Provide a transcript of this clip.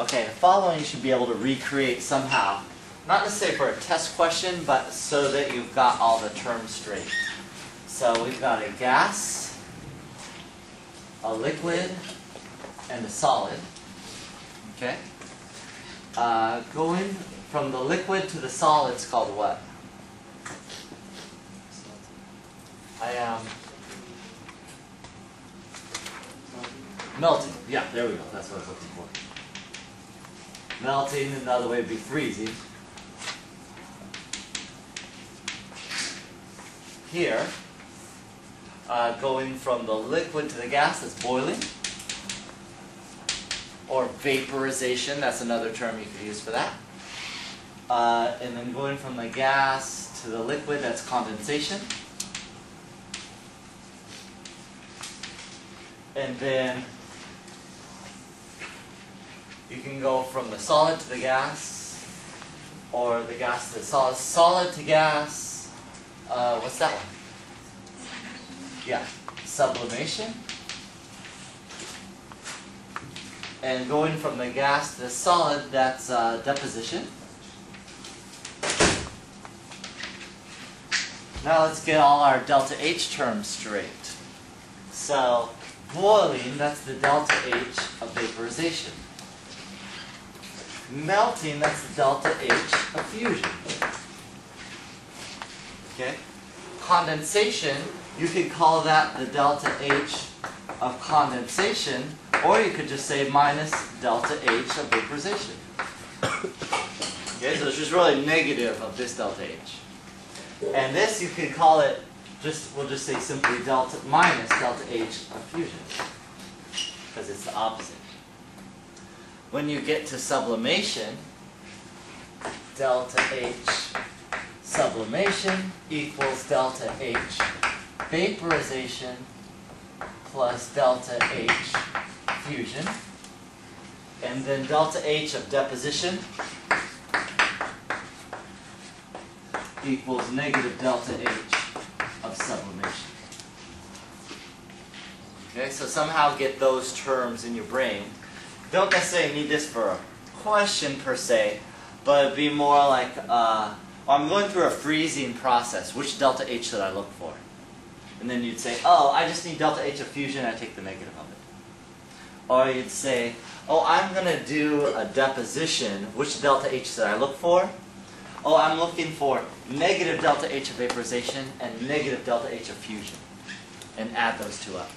Okay, the following you should be able to recreate somehow. Not necessarily for a test question, but so that you've got all the terms straight. So we've got a gas, a liquid, and a solid. Okay? Uh, going from the liquid to the solid is called what? I am melting. Yeah, there we go. That's what I was looking for. Melting, another way would be freezing. Here, uh, going from the liquid to the gas, that's boiling. Or vaporization, that's another term you could use for that. Uh, and then going from the gas to the liquid, that's condensation. And then you can go from the solid to the gas, or the gas to the solid, solid to gas. Uh, what's that one? Yeah, sublimation. And going from the gas to the solid, that's uh, deposition. Now let's get all our delta H terms straight. So, boiling, that's the delta H of vaporization. Melting, that's delta H of fusion. Okay? Condensation, you could call that the delta H of condensation, or you could just say minus delta H of vaporization. Okay, so it's just really negative of this delta H. And this you could call it just we'll just say simply delta minus delta H of fusion. Because it's the opposite. When you get to sublimation, delta H sublimation equals delta H vaporization plus delta H fusion. And then delta H of deposition equals negative delta H of sublimation. Okay, so somehow get those terms in your brain. Don't necessarily need this for a question per se, but it'd be more like, uh, I'm going through a freezing process. Which delta H should I look for? And then you'd say, oh, I just need delta H of fusion, I take the negative of it. Or you'd say, oh, I'm going to do a deposition. Which delta H should I look for? Oh, I'm looking for negative delta H of vaporization and negative delta H of fusion. And add those two up.